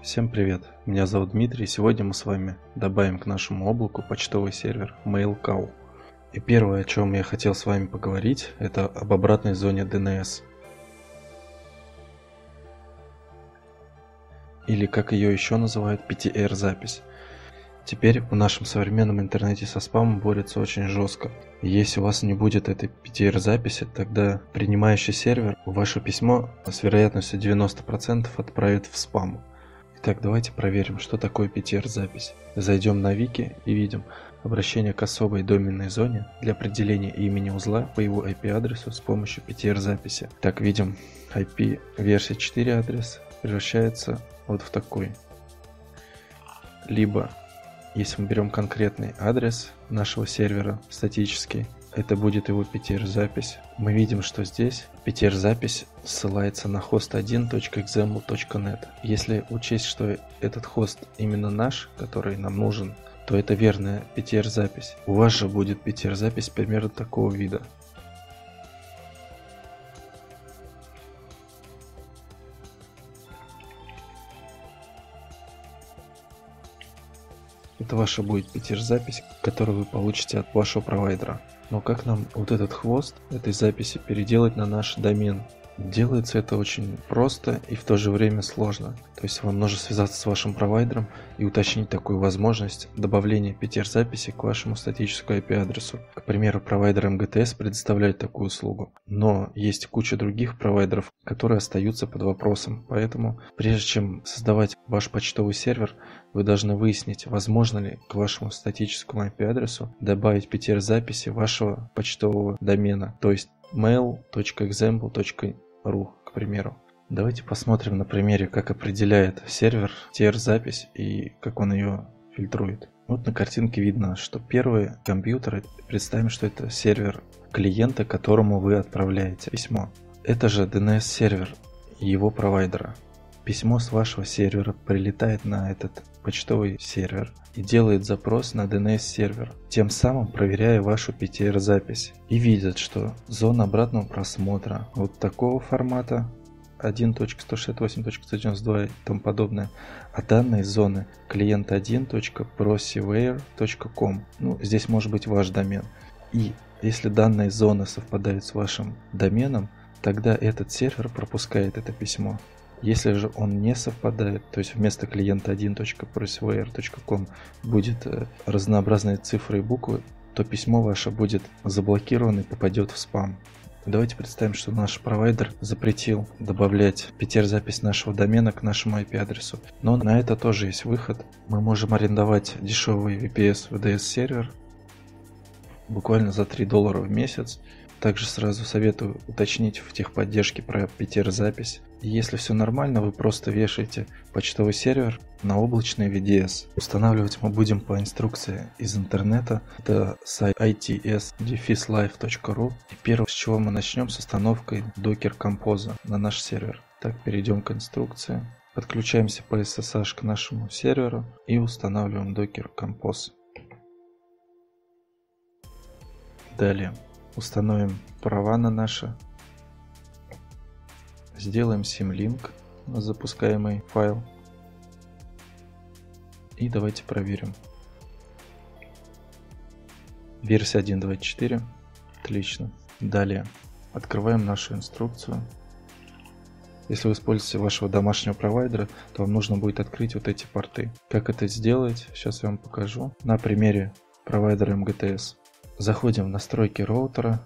Всем привет, меня зовут Дмитрий, и сегодня мы с вами добавим к нашему облаку почтовый сервер MailCow. И первое, о чем я хотел с вами поговорить, это об обратной зоне DNS. Или как ее еще называют, PTR запись. Теперь в нашем современном интернете со спамом борется очень жестко. Если у вас не будет этой PTR записи, тогда принимающий сервер ваше письмо с вероятностью 90% отправит в спам. Итак, давайте проверим, что такое PTR запись. Зайдем на вики и видим обращение к особой доменной зоне для определения имени узла по его IP адресу с помощью PTR записи. Так, видим IP версия 4 адрес превращается вот в такой. Либо если мы берем конкретный адрес нашего сервера, статический, это будет его PTR-запись. Мы видим, что здесь PTR-запись ссылается на host1.example.net. Если учесть, что этот хост именно наш, который нам нужен, то это верная PTR-запись. У вас же будет PTR-запись примерно такого вида. Это ваша будет PTR-запись, которую вы получите от вашего провайдера. Но как нам вот этот хвост этой записи переделать на наш домен? Делается это очень просто и в то же время сложно. То есть вам нужно связаться с вашим провайдером и уточнить такую возможность добавления PTR-записи к вашему статическому IP-адресу. К примеру, провайдер MGTS предоставляет такую услугу. Но есть куча других провайдеров, которые остаются под вопросом. Поэтому, прежде чем создавать ваш почтовый сервер, вы должны выяснить, возможно ли к вашему статическому IP-адресу добавить PTR-записи вашего почтового домена, то есть mail.example.com ру, к примеру. Давайте посмотрим на примере, как определяет сервер TR-запись и как он ее фильтрует. Вот на картинке видно, что первый компьютер, представим, что это сервер клиента, которому вы отправляете письмо. Это же DNS-сервер его провайдера. Письмо с вашего сервера прилетает на этот почтовый сервер и делает запрос на DNS-сервер, тем самым проверяя вашу PTR-запись. И видят, что зона обратного просмотра вот такого формата 1.168.192 и тому подобное, а данные зоны клиент 1.prosyware.com. Ну, здесь может быть ваш домен. И если данные зоны совпадают с вашим доменом, тогда этот сервер пропускает это письмо. Если же он не совпадает, то есть вместо клиента 1.prosware.com будет э, разнообразные цифры и буквы, то письмо ваше будет заблокировано и попадет в спам. Давайте представим, что наш провайдер запретил добавлять PTR-запись нашего домена к нашему IP-адресу. Но на это тоже есть выход. Мы можем арендовать дешевый VPS VDS сервер буквально за 3 доллара в месяц также сразу советую уточнить в техподдержке про PTR-запись. Если все нормально, вы просто вешаете почтовый сервер на облачный VDS. Устанавливать мы будем по инструкции из интернета. Это сайт its-life.ru. И первое, с чего мы начнем, с установкой Docker Compose на наш сервер. Так, перейдем к инструкции. Подключаемся по SSH к нашему серверу и устанавливаем Docker Compose. Далее Установим права на наши. Сделаем symlink на запускаемый файл. И давайте проверим. Версия 1.24. Отлично. Далее открываем нашу инструкцию. Если вы используете вашего домашнего провайдера, то вам нужно будет открыть вот эти порты. Как это сделать, сейчас я вам покажу на примере провайдера MGTS. Заходим в настройки роутера,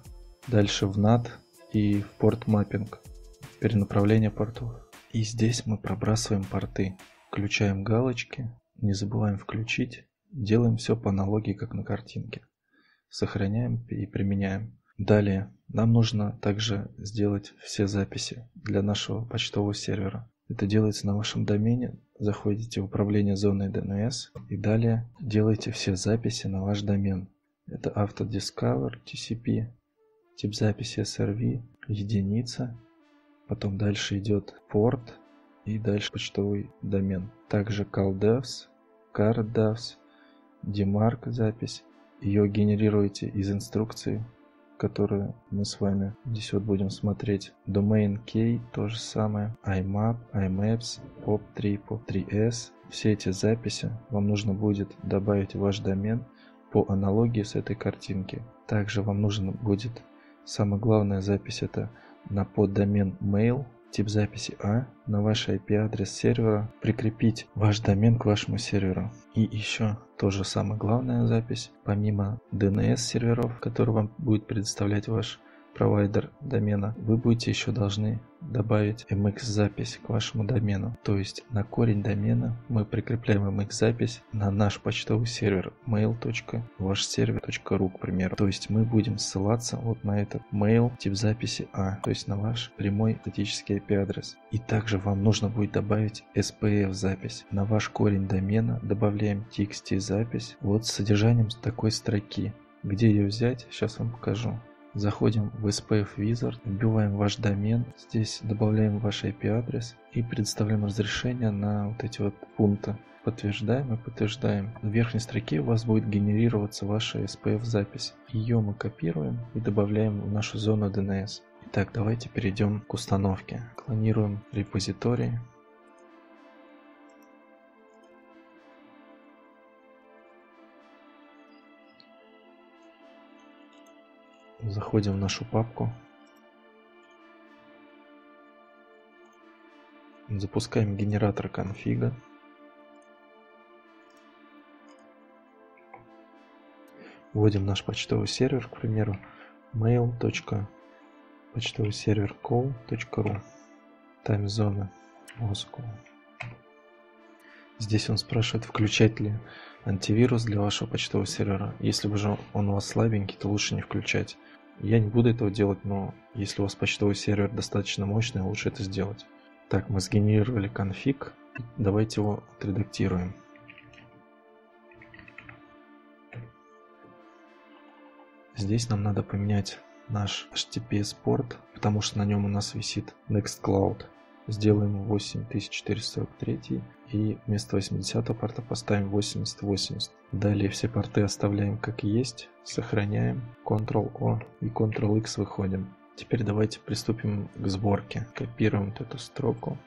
дальше в NAT и в порт маппинг, перенаправление портов. И здесь мы пробрасываем порты, включаем галочки, не забываем включить, делаем все по аналогии, как на картинке. Сохраняем и применяем. Далее нам нужно также сделать все записи для нашего почтового сервера. Это делается на вашем домене. Заходите в управление зоной DNS и далее делайте все записи на ваш домен. Это автодисcover TCP, тип записи SRV, единица, потом дальше идет порт и дальше почтовый домен. Также CalDevs, CardDevs, DMARC запись. Ее генерируете из инструкции которые мы с вами здесь вот будем смотреть. Domain key то же самое, IMAP, IMAPS, POP3, POP3S. Все эти записи вам нужно будет добавить в ваш домен по аналогии с этой картинки. Также вам нужно будет, самая главная запись это на поддомен mail, тип записи А, на ваш IP-адрес сервера, прикрепить ваш домен к вашему серверу. И еще тоже самая главная запись, помимо DNS серверов, который вам будет предоставлять ваш провайдер домена, вы будете еще должны добавить MX запись к вашему домену. То есть на корень домена мы прикрепляем MX запись на наш почтовый сервер mail.вашсервер.ru, к примеру. То есть мы будем ссылаться вот на этот mail тип записи А, то есть на ваш прямой статический IP адрес. И также вам нужно будет добавить SPF запись. На ваш корень домена добавляем txt запись вот с содержанием такой строки. Где ее взять, сейчас вам покажу. Заходим в SPF Wizard, вбиваем ваш домен, здесь добавляем ваш IP-адрес и предоставляем разрешение на вот эти вот пункты. Подтверждаем и подтверждаем. В верхней строке у вас будет генерироваться ваша SPF запись. Ее мы копируем и добавляем в нашу зону DNS. Итак, давайте перейдем к установке. Клонируем репозиторий. Заходим в нашу папку. Запускаем генератор конфига. Вводим наш почтовый сервер, к примеру, mail. почтовый сервер call.ru таймзона Moscow. Здесь он спрашивает, включать ли антивирус для вашего почтового сервера. Если уже он у вас слабенький, то лучше не включать. Я не буду этого делать, но если у вас почтовый сервер достаточно мощный, лучше это сделать. Так, мы сгенерировали конфиг. Давайте его отредактируем. Здесь нам надо поменять наш HTTPS порт, потому что на нем у нас висит Nextcloud. Сделаем 8443 и вместо 80 порта поставим 8080. Далее все порты оставляем как есть, сохраняем, Ctrl-O и Ctrl-X выходим. Теперь давайте приступим к сборке. Копируем вот эту строку.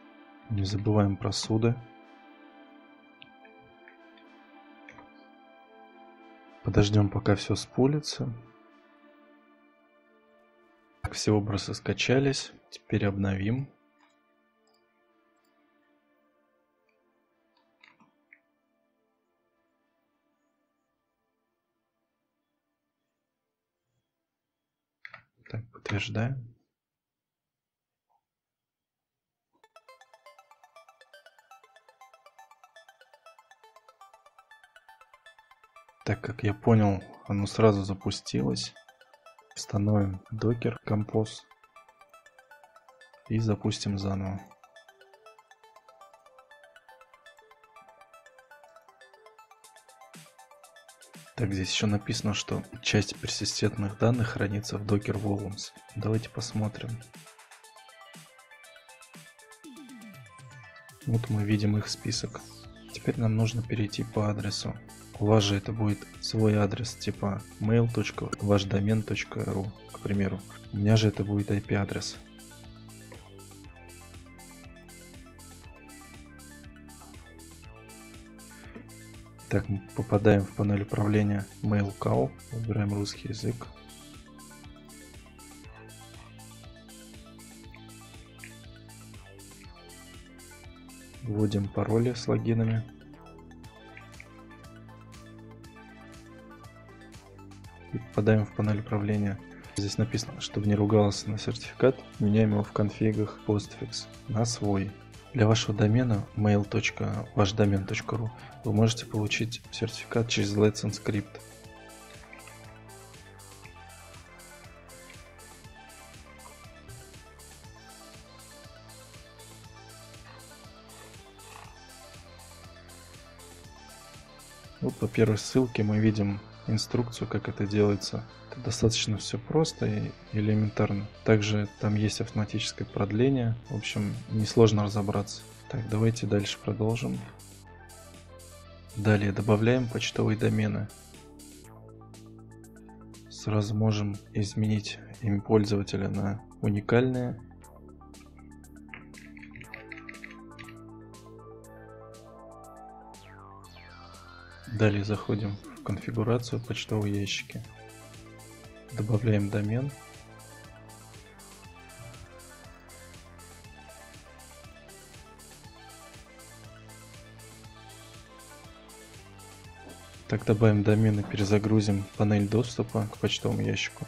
Не забываем про суды. Подождем, пока все спулится. Все образы скачались. Теперь обновим. Так, подтверждаем. Так как я понял, оно сразу запустилось. Установим докер compose и запустим заново. Так, здесь еще написано, что часть персистентных данных хранится в Docker Volumes. Давайте посмотрим. Вот мы видим их список. Теперь нам нужно перейти по адресу. У вас же это будет свой адрес типа mail.вашдомен.ру, к примеру. У меня же это будет IP-адрес. Так, мы попадаем в панель управления Mail Выбираем русский язык. Вводим пароли с логинами. И попадаем в панель управления. Здесь написано, чтобы не ругался на сертификат, меняем его в конфигах Postfix на свой. Для вашего домена mail.вашдомен.ру вы можете получить сертификат через Let's Encrypt. Вот по первой ссылке мы видим инструкцию, как это делается. Это достаточно все просто и элементарно. Также там есть автоматическое продление. В общем, несложно разобраться. Так, давайте дальше продолжим. Далее добавляем почтовые домены. Сразу можем изменить имя пользователя на уникальное. Далее заходим в конфигурацию почтового ящика. Добавляем домен. Так, добавим домен и перезагрузим панель доступа к почтовому ящику.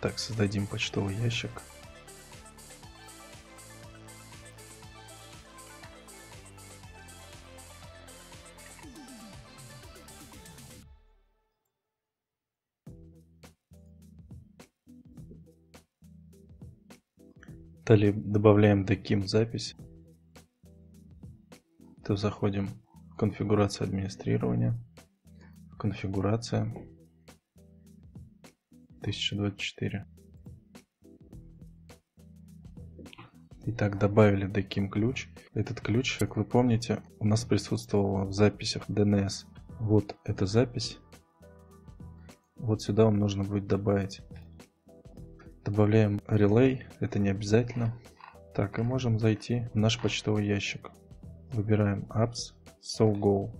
Так, создадим почтовый ящик. Далее добавляем DKIM запись. То заходим в конфигурацию администрирования, конфигурация 1024. Итак, добавили DKIM ключ. Этот ключ, как вы помните, у нас присутствовал в записях DNS. Вот эта запись. Вот сюда вам нужно будет добавить Добавляем relay, это не обязательно. Так, и можем зайти в наш почтовый ящик. Выбираем apps, so go.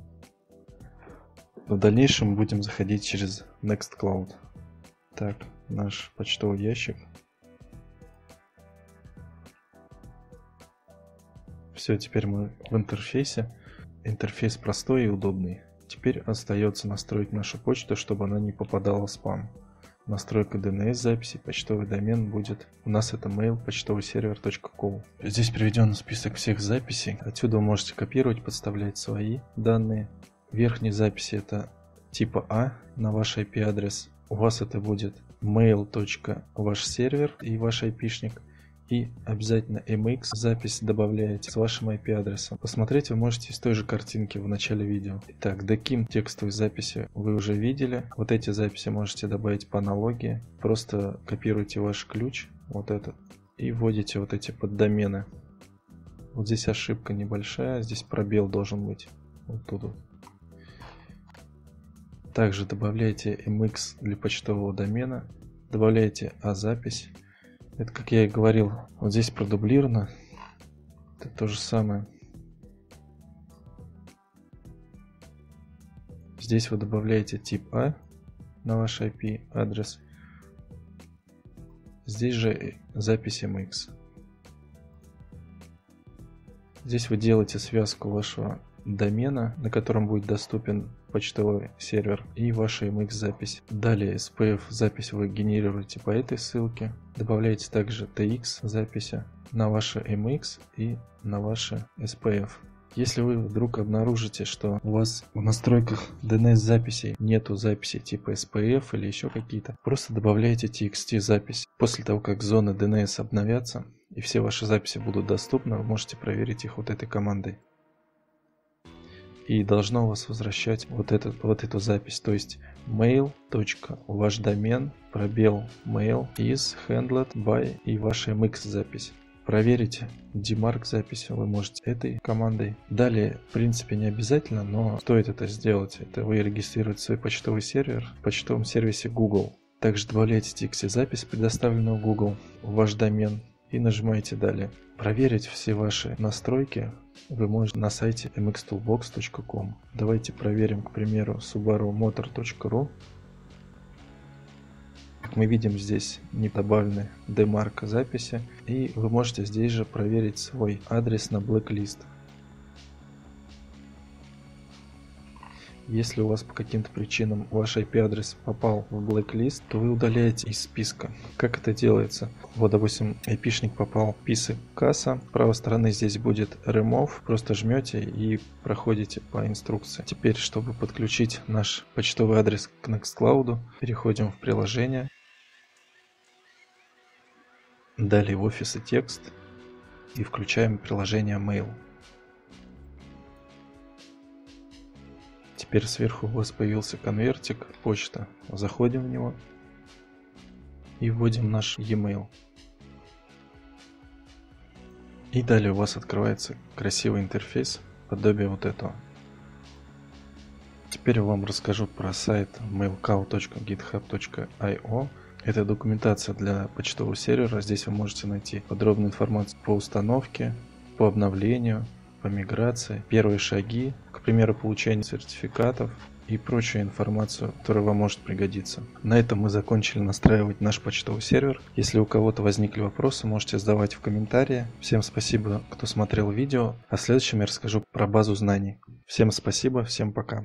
В дальнейшем будем заходить через Nextcloud. Так, наш почтовый ящик. Все, теперь мы в интерфейсе. Интерфейс простой и удобный. Теперь остается настроить нашу почту, чтобы она не попадала в спам настройка DNS записи, почтовый домен будет. У нас это mail почтовый сервер.com. Здесь приведен список всех записей. Отсюда вы можете копировать, подставлять свои данные. Верхние записи это типа А на ваш IP адрес. У вас это будет mail.ваш сервер и ваш IP-шник и обязательно MX запись добавляете с вашим IP-адресом. Посмотреть вы можете из той же картинки в начале видео. Итак, DKIM текстовые записи вы уже видели. Вот эти записи можете добавить по аналогии. Просто копируйте ваш ключ, вот этот, и вводите вот эти поддомены. Вот здесь ошибка небольшая, здесь пробел должен быть. Вот тут вот. Также добавляйте MX для почтового домена, добавляйте А-запись это, как я и говорил, вот здесь продублировано. Это то же самое. Здесь вы добавляете тип А на ваш IP адрес. Здесь же запись MX. Здесь вы делаете связку вашего домена, на котором будет доступен почтовый сервер и ваша MX запись. Далее SPF запись вы генерируете по этой ссылке. Добавляете также TX записи на ваше MX и на ваше SPF. Если вы вдруг обнаружите, что у вас в настройках DNS записей нету записи типа SPF или еще какие-то, просто добавляйте TXT запись. После того, как зоны DNS обновятся и все ваши записи будут доступны, вы можете проверить их вот этой командой и должно вас возвращать вот, этот, вот эту запись. То есть mail. ваш домен пробел mail is handled by и ваша mx запись. Проверите demark запись вы можете этой командой. Далее, в принципе, не обязательно, но стоит это сделать. Это вы регистрируете свой почтовый сервер в почтовом сервисе Google. Также добавляете TXT запись, предоставленную Google, в ваш домен и нажимаете далее. Проверить все ваши настройки вы можете на сайте mxtoolbox.com. Давайте проверим, к примеру, subarumotor.ru. Как мы видим, здесь не добавлены демарка записи. И вы можете здесь же проверить свой адрес на blacklist. Если у вас по каким-то причинам ваш IP-адрес попал в blacklist, то вы удаляете из списка. Как это делается? Вот, допустим, IP-шник попал в список касса. С правой стороны здесь будет remove. Просто жмете и проходите по инструкции. Теперь, чтобы подключить наш почтовый адрес к Nextcloud, переходим в приложение. Далее в офис и текст. И включаем приложение Mail. Теперь сверху у вас появился конвертик, почта. Заходим в него и вводим наш e-mail. И далее у вас открывается красивый интерфейс, подобие вот этого. теперь я вам расскажу про сайт mailcow.github.io. Это документация для почтового сервера. Здесь вы можете найти подробную информацию по установке, по обновлению, по миграции, первые шаги, к примеру, получения сертификатов, и прочую информацию, которая вам может пригодиться. На этом мы закончили настраивать наш почтовый сервер. Если у кого-то возникли вопросы, можете задавать в комментарии. Всем спасибо, кто смотрел видео, а в следующем я расскажу про базу знаний. Всем спасибо, всем пока.